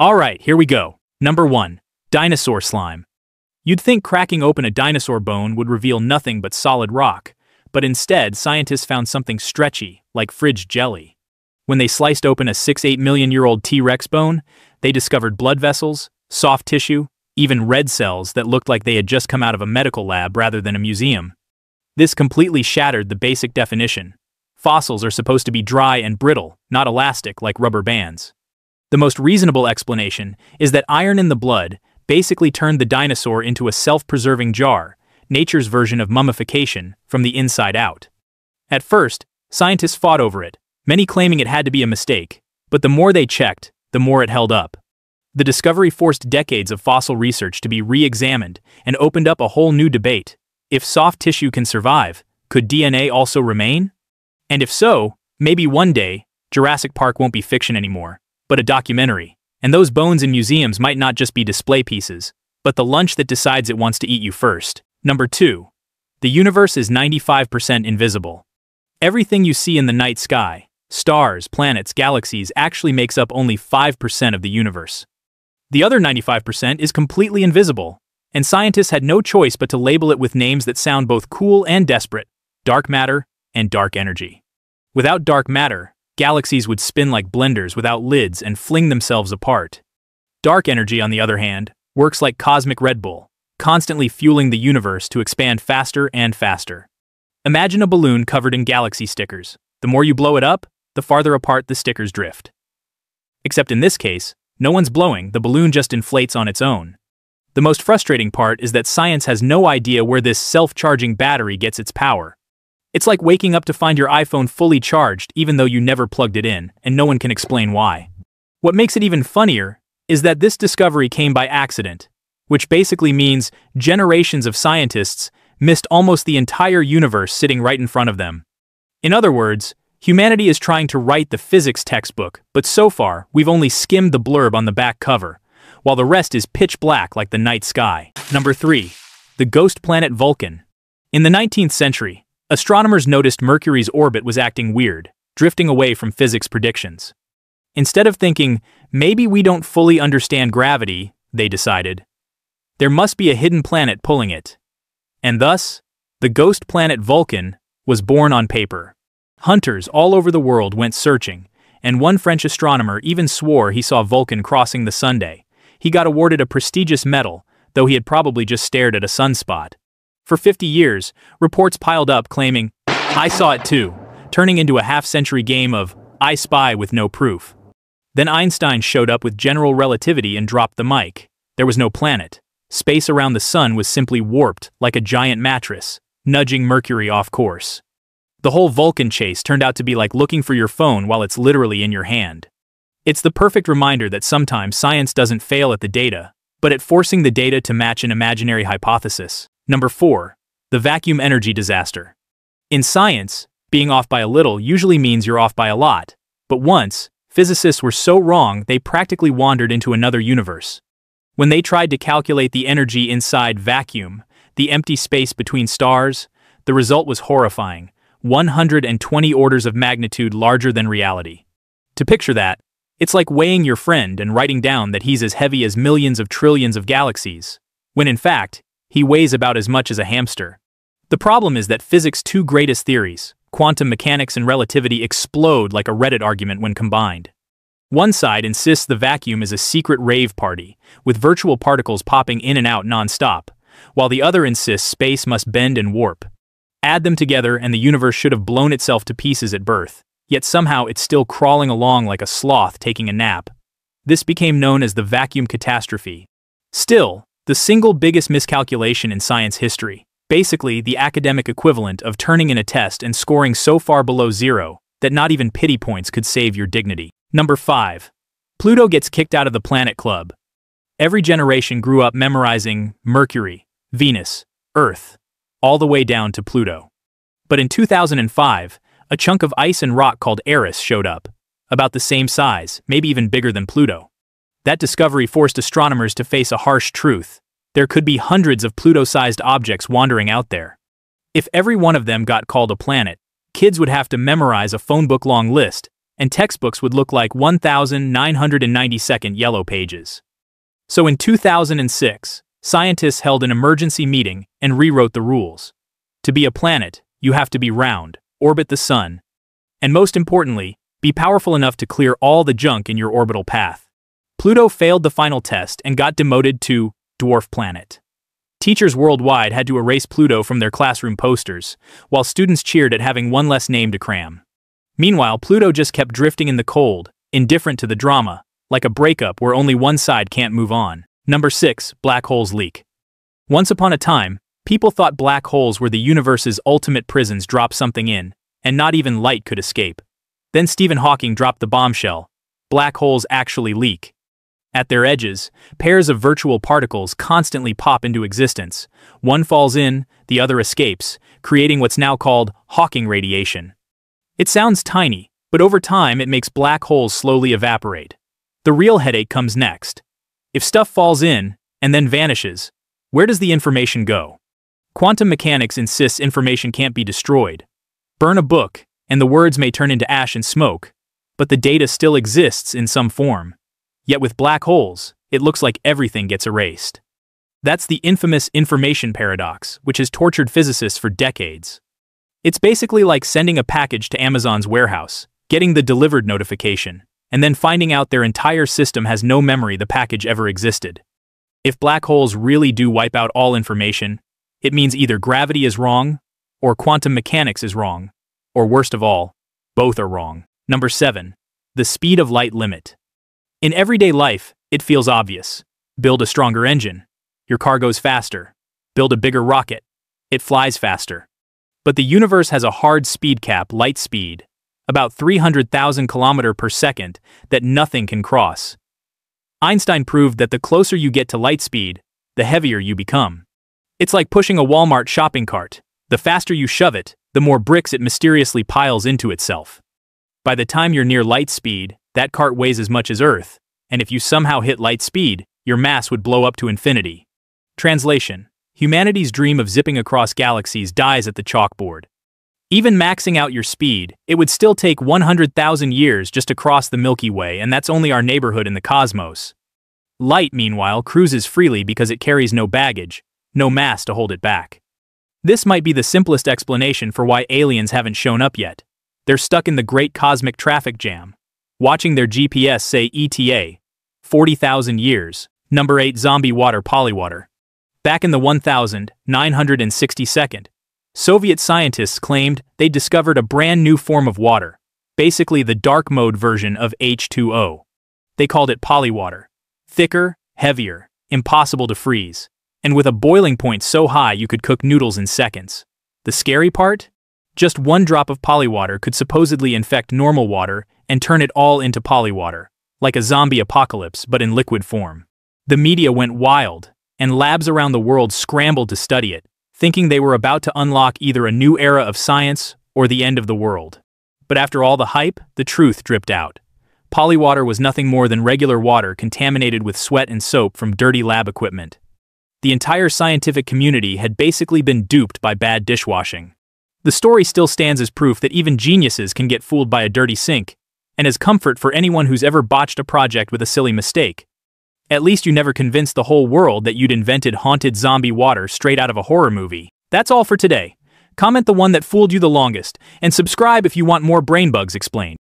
Alright, here we go. Number 1. Dinosaur Slime. You'd think cracking open a dinosaur bone would reveal nothing but solid rock, but instead scientists found something stretchy, like fridge jelly. When they sliced open a 6-8 million year old T-Rex bone, they discovered blood vessels, soft tissue, even red cells that looked like they had just come out of a medical lab rather than a museum. This completely shattered the basic definition. Fossils are supposed to be dry and brittle, not elastic like rubber bands. The most reasonable explanation is that iron in the blood basically turned the dinosaur into a self-preserving jar, nature's version of mummification, from the inside out. At first, scientists fought over it, many claiming it had to be a mistake, but the more they checked, the more it held up. The discovery forced decades of fossil research to be re-examined and opened up a whole new debate. If soft tissue can survive, could DNA also remain? And if so, maybe one day, Jurassic Park won't be fiction anymore, but a documentary. And those bones in museums might not just be display pieces, but the lunch that decides it wants to eat you first. Number 2. The universe is 95% invisible. Everything you see in the night sky, stars, planets, galaxies, actually makes up only 5% of the universe. The other 95% is completely invisible, and scientists had no choice but to label it with names that sound both cool and desperate dark matter and dark energy. Without dark matter, galaxies would spin like blenders without lids and fling themselves apart. Dark energy, on the other hand, works like cosmic Red Bull, constantly fueling the universe to expand faster and faster. Imagine a balloon covered in galaxy stickers. The more you blow it up, the farther apart the stickers drift. Except in this case, no one's blowing, the balloon just inflates on its own. The most frustrating part is that science has no idea where this self-charging battery gets its power. It's like waking up to find your iPhone fully charged even though you never plugged it in, and no one can explain why. What makes it even funnier is that this discovery came by accident, which basically means generations of scientists missed almost the entire universe sitting right in front of them. In other words, Humanity is trying to write the physics textbook, but so far, we've only skimmed the blurb on the back cover, while the rest is pitch black like the night sky. Number 3. The ghost planet Vulcan. In the 19th century, astronomers noticed Mercury's orbit was acting weird, drifting away from physics predictions. Instead of thinking, maybe we don't fully understand gravity, they decided, there must be a hidden planet pulling it. And thus, the ghost planet Vulcan was born on paper. Hunters all over the world went searching, and one French astronomer even swore he saw Vulcan crossing the Sunday. He got awarded a prestigious medal, though he had probably just stared at a sunspot. For 50 years, reports piled up claiming, I saw it too, turning into a half-century game of I spy with no proof. Then Einstein showed up with general relativity and dropped the mic. There was no planet. Space around the sun was simply warped, like a giant mattress, nudging Mercury off course. The whole Vulcan chase turned out to be like looking for your phone while it's literally in your hand. It's the perfect reminder that sometimes science doesn't fail at the data, but at forcing the data to match an imaginary hypothesis. Number 4. The vacuum energy disaster. In science, being off by a little usually means you're off by a lot, but once, physicists were so wrong they practically wandered into another universe. When they tried to calculate the energy inside vacuum, the empty space between stars, the result was horrifying 120 orders of magnitude larger than reality. To picture that, it's like weighing your friend and writing down that he's as heavy as millions of trillions of galaxies, when in fact, he weighs about as much as a hamster. The problem is that physics' two greatest theories, quantum mechanics and relativity, explode like a Reddit argument when combined. One side insists the vacuum is a secret rave party, with virtual particles popping in and out nonstop, while the other insists space must bend and warp, Add them together and the universe should have blown itself to pieces at birth, yet somehow it's still crawling along like a sloth taking a nap. This became known as the vacuum catastrophe. Still, the single biggest miscalculation in science history, basically the academic equivalent of turning in a test and scoring so far below zero that not even pity points could save your dignity. Number 5. Pluto gets kicked out of the planet club. Every generation grew up memorizing Mercury, Venus, Earth, all the way down to Pluto. But in 2005, a chunk of ice and rock called Eris showed up, about the same size, maybe even bigger than Pluto. That discovery forced astronomers to face a harsh truth. There could be hundreds of Pluto-sized objects wandering out there. If every one of them got called a planet, kids would have to memorize a phone book long list, and textbooks would look like 1,992nd yellow pages. So in 2006, scientists held an emergency meeting and rewrote the rules. To be a planet, you have to be round, orbit the sun, and most importantly, be powerful enough to clear all the junk in your orbital path. Pluto failed the final test and got demoted to dwarf planet. Teachers worldwide had to erase Pluto from their classroom posters, while students cheered at having one less name to cram. Meanwhile, Pluto just kept drifting in the cold, indifferent to the drama, like a breakup where only one side can't move on. Number 6. Black Holes Leak Once upon a time, people thought black holes were the universe's ultimate prisons drop something in, and not even light could escape. Then Stephen Hawking dropped the bombshell. Black holes actually leak. At their edges, pairs of virtual particles constantly pop into existence. One falls in, the other escapes, creating what's now called Hawking radiation. It sounds tiny, but over time it makes black holes slowly evaporate. The real headache comes next. If stuff falls in, and then vanishes, where does the information go? Quantum mechanics insists information can't be destroyed. Burn a book, and the words may turn into ash and smoke, but the data still exists in some form. Yet with black holes, it looks like everything gets erased. That's the infamous information paradox, which has tortured physicists for decades. It's basically like sending a package to Amazon's warehouse, getting the delivered notification, and then finding out their entire system has no memory the package ever existed. If black holes really do wipe out all information, it means either gravity is wrong, or quantum mechanics is wrong, or worst of all, both are wrong. Number 7. The speed of light limit. In everyday life, it feels obvious. Build a stronger engine. Your car goes faster. Build a bigger rocket. It flies faster. But the universe has a hard speed cap, light speed, about 300,000 km per second, that nothing can cross. Einstein proved that the closer you get to light speed, the heavier you become. It's like pushing a Walmart shopping cart. The faster you shove it, the more bricks it mysteriously piles into itself. By the time you're near light speed, that cart weighs as much as Earth, and if you somehow hit light speed, your mass would blow up to infinity. Translation Humanity's dream of zipping across galaxies dies at the chalkboard. Even maxing out your speed, it would still take 100,000 years just to cross the Milky Way, and that's only our neighborhood in the cosmos. Light, meanwhile, cruises freely because it carries no baggage, no mass to hold it back. This might be the simplest explanation for why aliens haven't shown up yet. They're stuck in the great cosmic traffic jam, watching their GPS say ETA, 40,000 years, number 8 zombie water polywater. Back in the 1962nd, Soviet scientists claimed they discovered a brand new form of water, basically the dark mode version of H2O. They called it polywater. Thicker, heavier, impossible to freeze, and with a boiling point so high you could cook noodles in seconds. The scary part? Just one drop of polywater could supposedly infect normal water and turn it all into polywater, like a zombie apocalypse but in liquid form. The media went wild, and labs around the world scrambled to study it, thinking they were about to unlock either a new era of science or the end of the world. But after all the hype, the truth dripped out. Polywater was nothing more than regular water contaminated with sweat and soap from dirty lab equipment. The entire scientific community had basically been duped by bad dishwashing. The story still stands as proof that even geniuses can get fooled by a dirty sink, and as comfort for anyone who's ever botched a project with a silly mistake. At least you never convinced the whole world that you'd invented haunted zombie water straight out of a horror movie. That's all for today. Comment the one that fooled you the longest, and subscribe if you want more brain bugs explained.